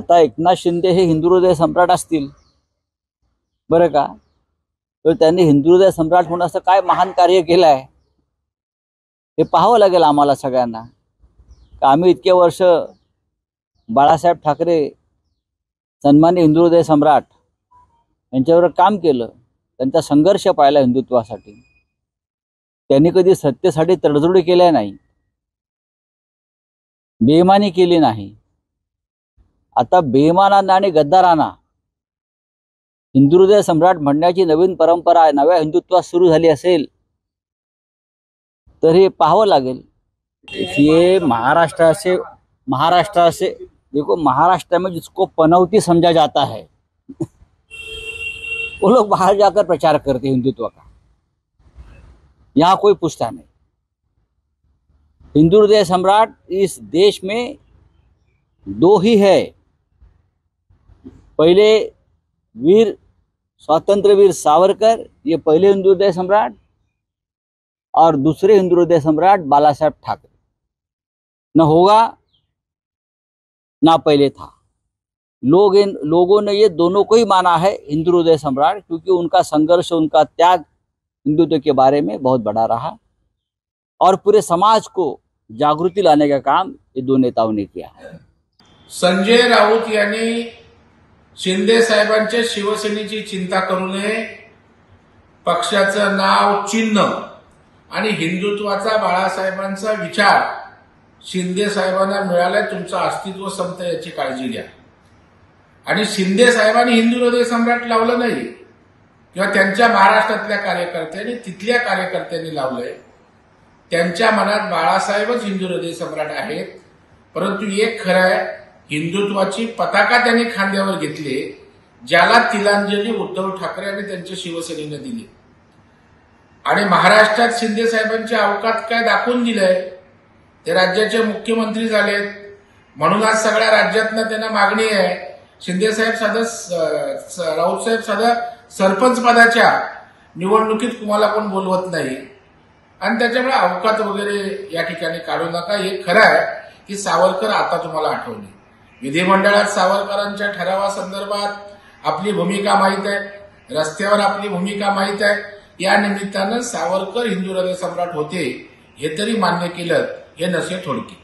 आता एकनाथ शिंदे हे हिंदू हृदय सम्राट असतील. बरं का? तर त्यांनी हिंदू हृदय सम्राट म्हणून असं काय महान कार्य केलं आहे हे पाहावं लागेल आम्हाला सगळ्यांना. का आम्ही इतके वर्ष बाळासाहेब ठाकरे सन्मान्य हिंदू हृदय सम्राट यांच्यावर काम केलं त्यांचा संघर्ष पाहिला हिंदुत्वासाठी. त्यांनी कधी सत्तेसाठी तडजोडी केल्या नाही. बेमानी केली नाही. आता बेमानांना आणि गद्दारांना हिंदू हृदय सम्राट म्हणण्याची नवीन परंपरा नव्या हिंदुत्वात सुरू झाली असेल तर हे पाहावं लागेल. ये महाराष्ट्र से महाराष्ट्र से देखो महाराष्ट्र में जिसको पनौती समझा जाता है वो लोग बाहर जाकर प्रचार करते हिंदुत्व का। यहाँ कोई पूछता नहीं। हिंदू हृदय सम्राट इस देश में दो ही है। पहले वीर, स्वातंत्र वीर सावरकर, ये पहले हिंदू सम्राट, और दूसरे हिंदू हृदय सम्राट बाला साहेब ठाकरे। न होगा, ना पहले था। लोग इन, लोगों ने ये दोनों को ही माना है हिंदू हृदय सम्राट, क्योंकि उनका संघर्ष, उनका त्याग हिंदुत्व के बारे में बहुत बड़ा रहा, और पूरे समाज को जागृति लाने का काम ये दो नेताओं ने किया संजय राउत यांनी शिंदे साहेबांच्या शिवसेनेची चिंता करू नये. पक्षाचं नाव चिन्ह आणि हिंदुत्वाचा बाळासाहेबांचा विचार शिंदे साहेबांना मिळालाय तुमचं अस्तित्व संपतं याची काळजी घ्या. आणि शिंदे साहेबांनी हिंदू हृदय सम्राट लावलं नाही किंवा त्यांच्या महाराष्ट्रातल्या कार्यकर्त्यांनी तिथल्या कार्यकर्त्यांनी लावलंय. त्यांच्या मनात बाळासाहेबच हिंदू हृदय सम्राट आहेत परंतु एक खरं आहे हिंदुत्वाची पताका त्यांनी खांद्यावर घेतली ज्याला तिलांजली उद्धव ठाकरे आणि त्यांच्या शिवसेनेनं दिली. आणि महाराष्ट्रात शिंदे साहेबांचे अवकात काय दाखवून दिलंय? ते राज्याचे मुख्यमंत्री झालेत. म्हणून आज सगळ्या राज्यातनं त्यांना मागणी आहे. शिंदे साहेब साधं राऊत साहेब साधं सरपंच पदाच्या निवडणुकीत तुम्हाला कोण बोलवत नाही. आणि त्याच्यामुळे अवकात वगैरे या ठिकाणी काढू नका. हे खरं आहे की सावरकर आता तुम्हाला आठवले. विधिमंडळात सावरकरांच्या ठरावासंदर्भात आपली भूमिका माहीत आहे. रस्त्यावर आपली भूमिका माहीत आहे. या निमित्तानं सावरकर हिंदू हृदय सम्राट होते हे तरी मान्य केलं हे नसे थोडकी.